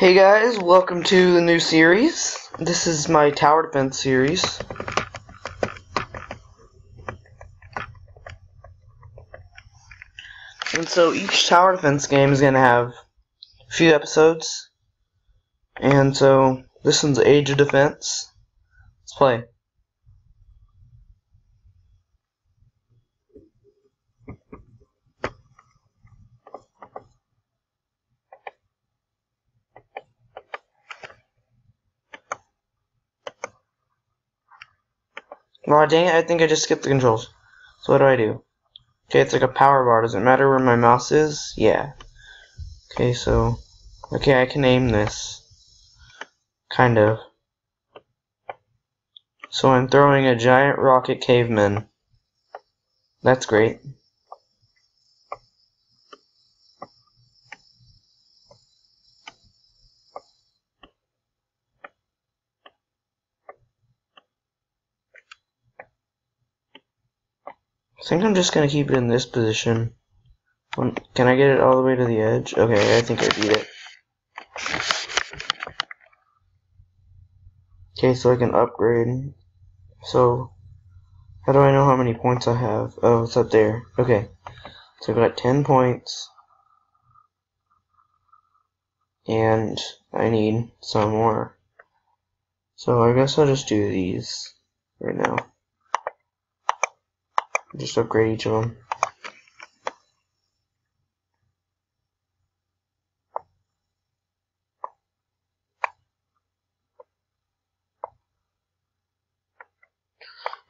Hey guys, welcome to the new series. This is my tower defense series. And so each tower defense game is going to have a few episodes. And so this one's Age of Defense. Let's play. Well, dang it, I think I just skipped the controls. So what do I do? Okay, it's like a power bar. Does it matter where my mouse is? Yeah. Okay, so... Okay, I can aim this. Kind of. So I'm throwing a giant rocket caveman. That's great. I think I'm just gonna keep it in this position. Can I get it all the way to the edge? Okay, I think I beat it. Okay, so I can upgrade. So, how do I know how many points I have? Oh, it's up there. Okay, so I've got 10 points. And I need some more. So I guess I'll just do these right now. Just upgrade each of them.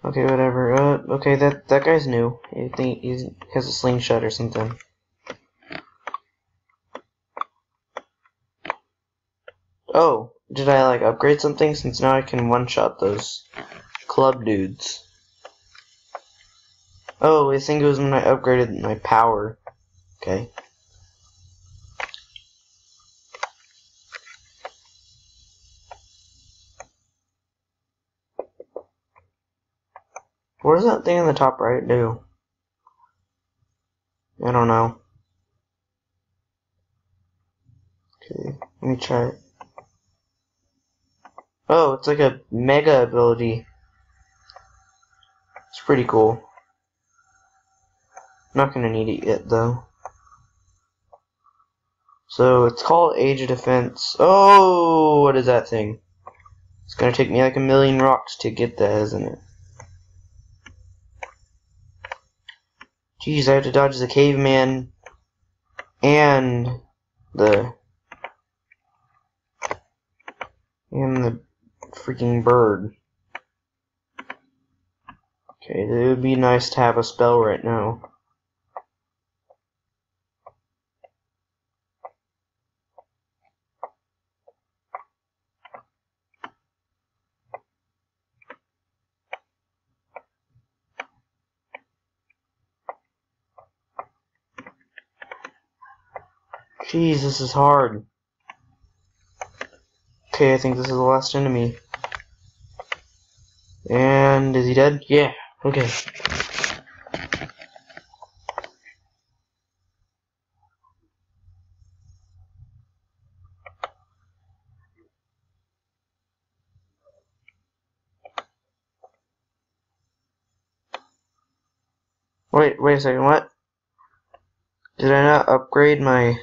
Okay, whatever. Uh, okay, that that guy's new. I think he has a slingshot or something. Oh, did I like upgrade something? Since now I can one-shot those club dudes. Oh, I think it was when I upgraded my power. Okay. What does that thing in the top right do? I don't know. Okay, let me try it. Oh, it's like a mega ability. It's pretty cool. Not gonna need it yet though. So it's called Age of Defense. Oh, what is that thing? It's gonna take me like a million rocks to get that, isn't it? Jeez, I have to dodge the caveman and the and the freaking bird. Okay, it would be nice to have a spell right now. Jeez, this is hard. Okay, I think this is the last enemy. And is he dead? Yeah. Okay. Wait, wait a second, what? Did I not upgrade my...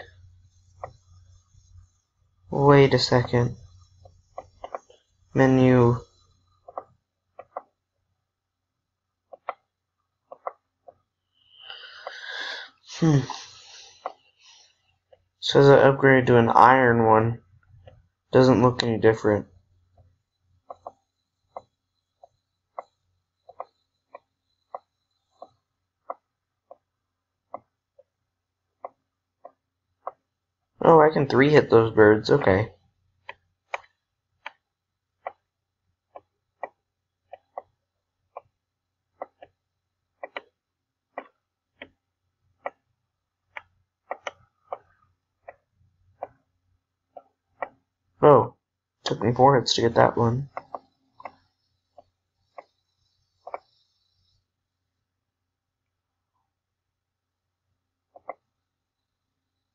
Wait a second. Menu. Hmm. Says I upgraded to an iron one. Doesn't look any different. Can three hit those birds. Okay. Oh, took me four hits to get that one.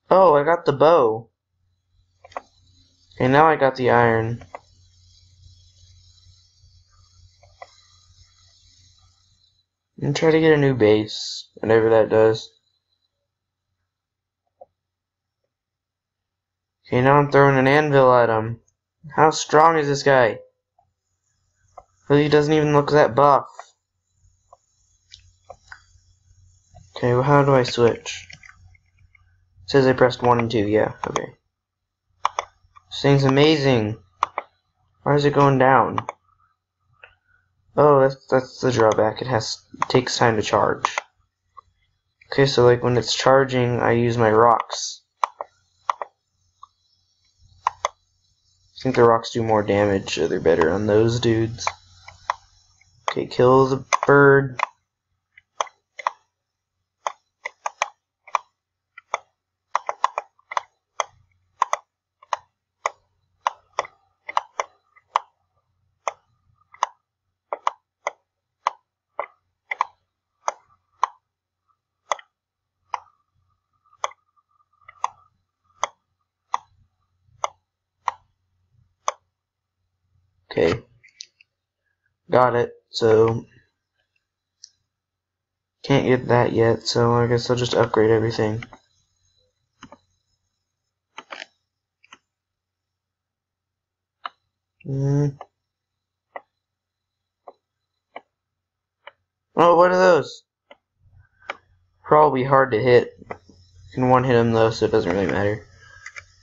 Oh, I got the bow. Okay, now I got the iron. And try to get a new base, whatever that does. Okay, now I'm throwing an anvil at him. How strong is this guy? Well, He doesn't even look that buff. Okay, well how do I switch? It says I pressed 1 and 2, yeah, okay. This thing's amazing. Why is it going down? Oh, that's, that's the drawback. It has it takes time to charge. Okay, so like when it's charging, I use my rocks. I think the rocks do more damage, so they're better on those dudes. Okay, kill the bird. Okay. Got it. So, can't get that yet, so I guess I'll just upgrade everything. Mm. Oh, what are those? Probably hard to hit. You can one hit them though, so it doesn't really matter.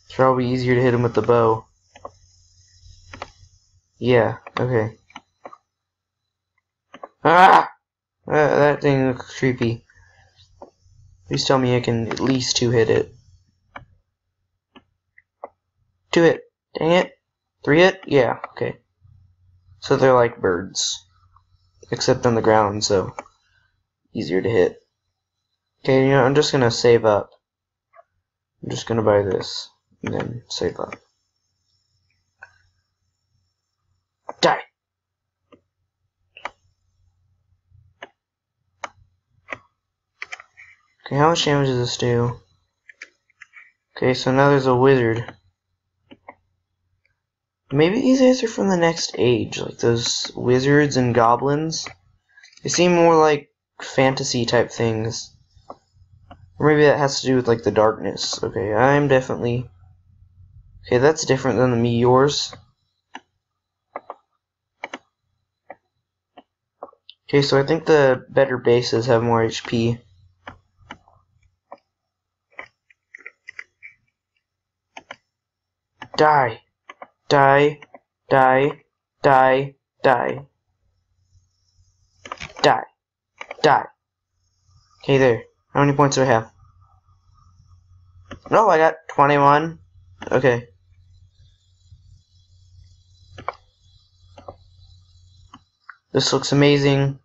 It's probably easier to hit them with the bow. Yeah, okay. Ah! Uh, that thing looks creepy. Please tell me I can at least two-hit it. Two-hit. Dang it. Three-hit? Yeah, okay. So they're like birds. Except on the ground, so easier to hit. Okay, you know, I'm just gonna save up. I'm just gonna buy this, and then save up. Okay, how much damage does this do? Okay, so now there's a wizard. Maybe these guys are from the next age, like those wizards and goblins. They seem more like fantasy type things. Or maybe that has to do with like the darkness. Okay, I'm definitely... Okay, that's different than the meteors. Okay, so I think the better bases have more HP. Die. Die. Die. Die. Die. Die. Die. Okay, there. How many points do I have? No, I got 21. Okay. This looks amazing.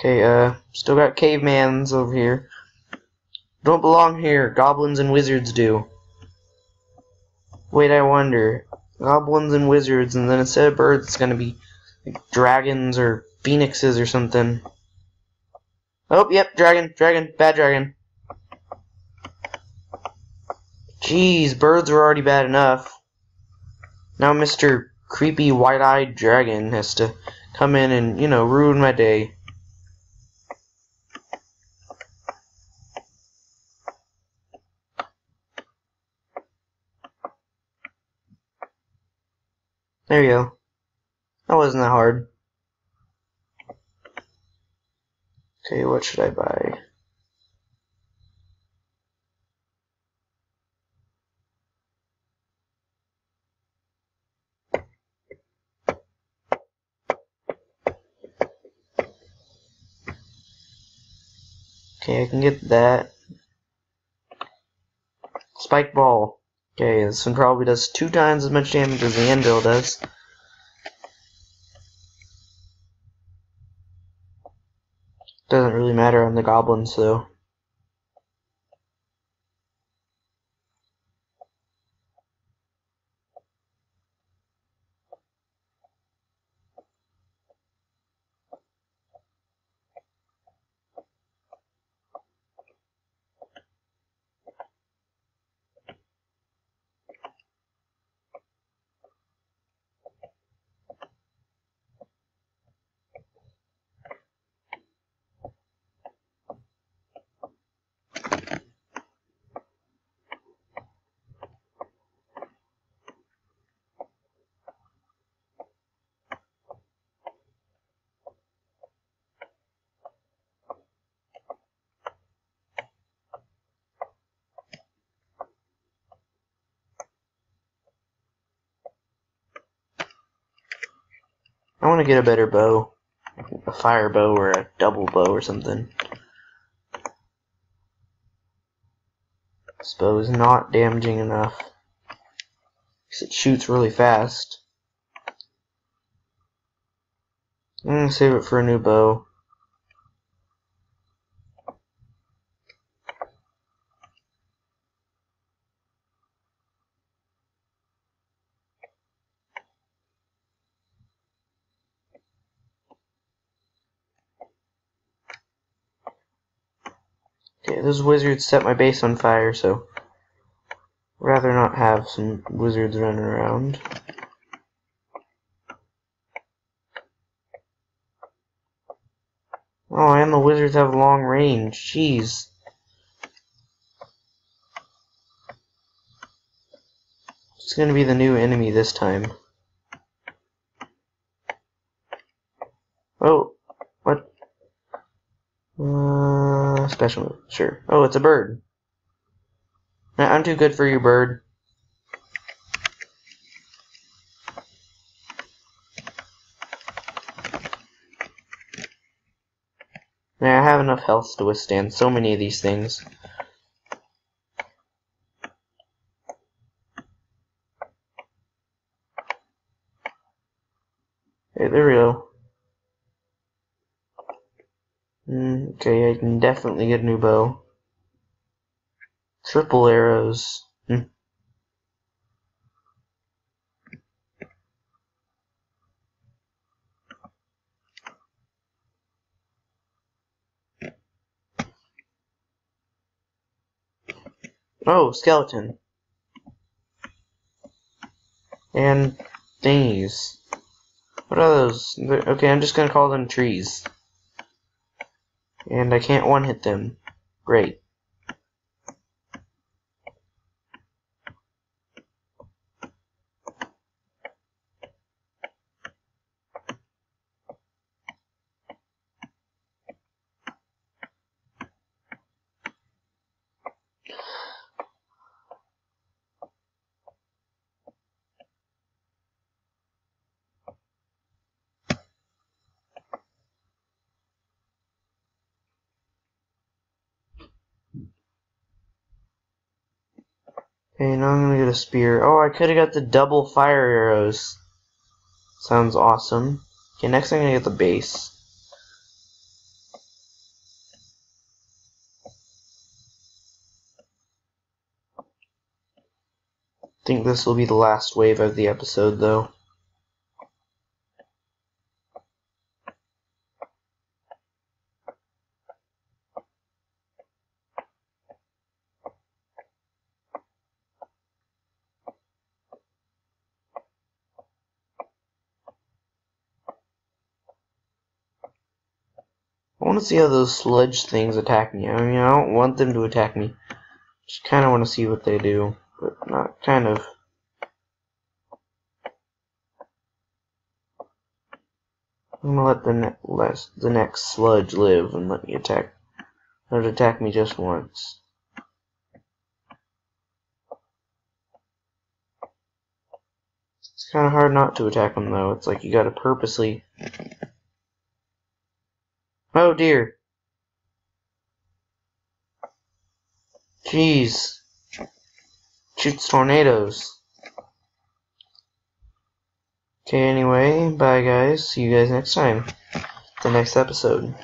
Okay, uh, still got cavemans over here. Don't belong here. Goblins and wizards do. Wait, I wonder. Goblins and wizards, and then instead of birds, it's gonna be like dragons or phoenixes or something. Oh, yep, dragon, dragon, bad dragon. Jeez, birds were already bad enough. Now Mr creepy white-eyed dragon has to come in and, you know, ruin my day. There you go. That wasn't that hard. Okay, what should I buy? Okay, I can get that. Spike ball. Okay, this one probably does two times as much damage as the anvil does. Doesn't really matter on the goblins though. To get a better bow. A fire bow or a double bow or something. This bow is not damaging enough. Because it shoots really fast. I'm going to save it for a new bow. Those wizards set my base on fire, so rather not have some wizards running around. Oh, and the wizards have long range. Jeez. It's gonna be the new enemy this time. Oh, what? Uh, special. Sure. Oh, it's a bird. I'm too good for you, bird. Yeah, I have enough health to withstand so many of these things. Okay, there we go. Mm, okay, I can definitely get a new bow. Triple arrows. Hmm. Oh, skeleton. And thingies. What are those? Okay, I'm just gonna call them trees. And I can't one-hit them. Great. Okay, now I'm gonna get a spear. Oh, I could have got the double fire arrows. Sounds awesome. Okay, next I'm gonna get the base. I think this will be the last wave of the episode, though. Want to see how those sludge things attack me. I mean, I don't want them to attack me. Just kind of want to see what they do, but not kind of. I'm gonna let the ne the next sludge live and let me attack. Let it attack me just once. It's kind of hard not to attack them though. It's like you gotta purposely Oh dear. Jeez. Shoots tornadoes. Okay, anyway, bye guys. See you guys next time. The next episode.